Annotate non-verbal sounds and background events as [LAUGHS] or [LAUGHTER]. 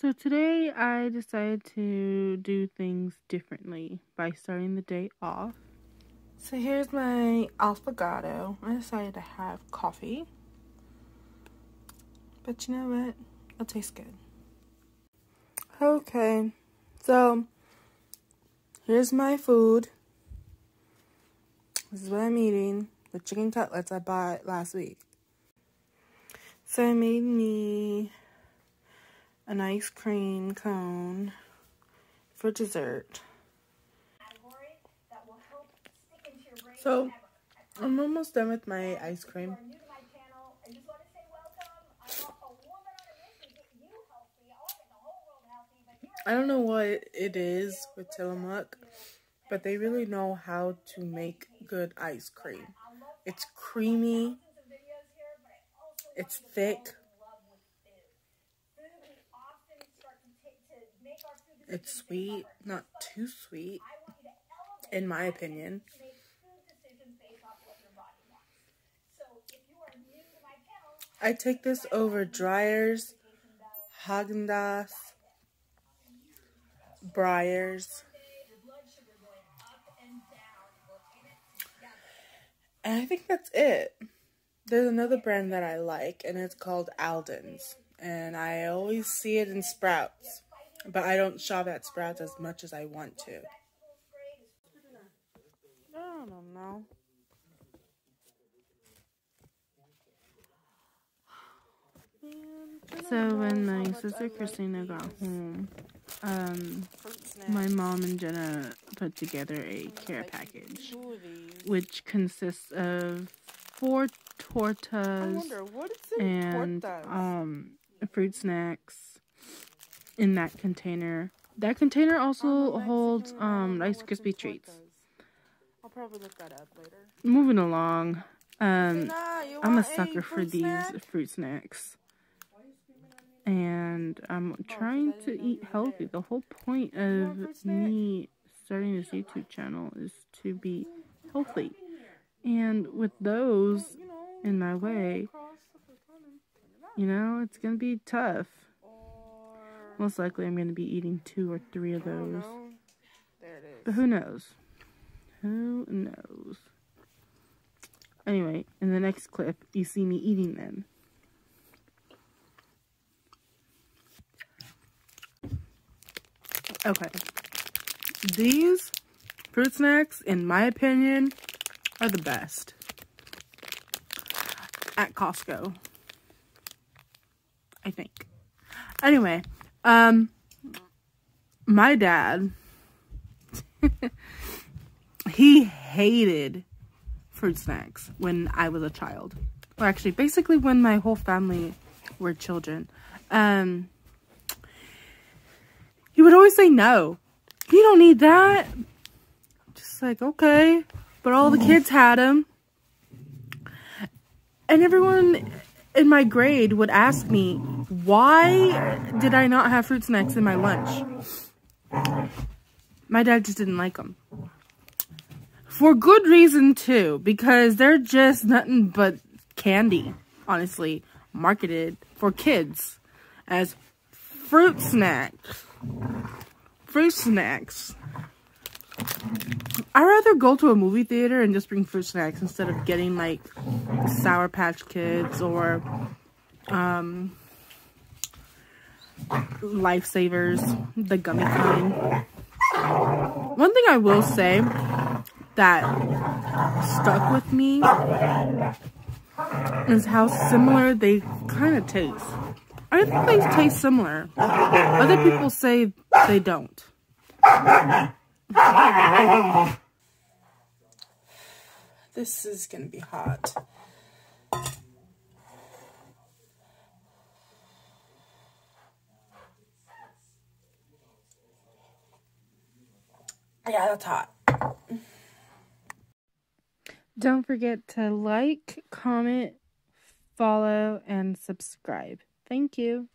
So today I decided to do things differently by starting the day off. So here's my affogato. I decided to have coffee. But you know what? It'll taste good. Okay, so here's my food. This is what I'm eating. The chicken cutlets I bought last week. So I made me an ice cream cone for dessert. So, I'm almost done with my ice cream. I don't know what it is with Tillamook, but they really know how to make good ice cream. It's creamy, it's thick, It's sweet, not too sweet, in my opinion. I take this over Dreyer's, Haagen-Dazs, Breyers, and I think that's it. There's another brand that I like, and it's called Alden's, and I always see it in Sprouts. But I don't shop at Sprouts as much as I want to. I don't know. So when my sister Christina got home, um, my mom and Jenna put together a care package, which consists of four tortas and um, fruit snacks in that container. That container also holds um Rice Krispie treats. I'll probably look that up later. Moving along. Um I'm a sucker for these fruit snacks. And I'm trying to eat healthy. The whole point of me starting this YouTube channel is to be healthy. And with those in my way, you know, it's going to be tough. Most likely I'm going to be eating two or three of those. But who knows? Who knows? Anyway, in the next clip, you see me eating them. Okay. These fruit snacks, in my opinion, are the best. At Costco. I think. Anyway, um, my dad, [LAUGHS] he hated fruit snacks when I was a child. Well, actually, basically when my whole family were children. Um, he would always say no. You don't need that. Just like, okay. But all the kids had them. And everyone in my grade would ask me, why did I not have fruit snacks in my lunch? My dad just didn't like them. For good reason, too, because they're just nothing but candy, honestly, marketed for kids as fruit snacks. Fruit snacks. I'd rather go to a movie theater and just bring fruit snacks instead of getting like Sour Patch Kids or um, Lifesavers, the gummy kind. One thing I will say that stuck with me is how similar they kind of taste. I think they taste similar. Other people say they don't. This is going to be hot. Yeah, that's hot. Don't forget to like, comment, follow, and subscribe. Thank you.